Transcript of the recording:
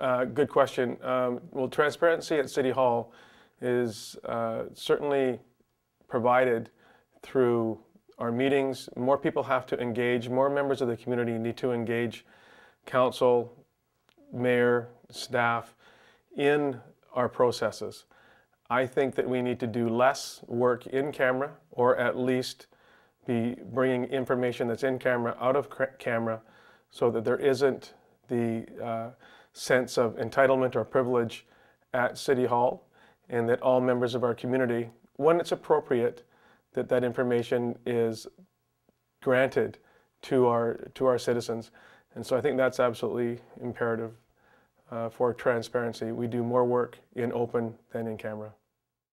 Uh, good question. Um, well, transparency at City Hall is uh, certainly provided through our meetings. More people have to engage, more members of the community need to engage council, mayor, staff in our processes. I think that we need to do less work in camera or at least be bringing information that's in camera out of camera so that there isn't the uh, sense of entitlement or privilege at City Hall and that all members of our community, when it's appropriate, that that information is granted to our, to our citizens. And so I think that's absolutely imperative uh, for transparency. We do more work in open than in camera.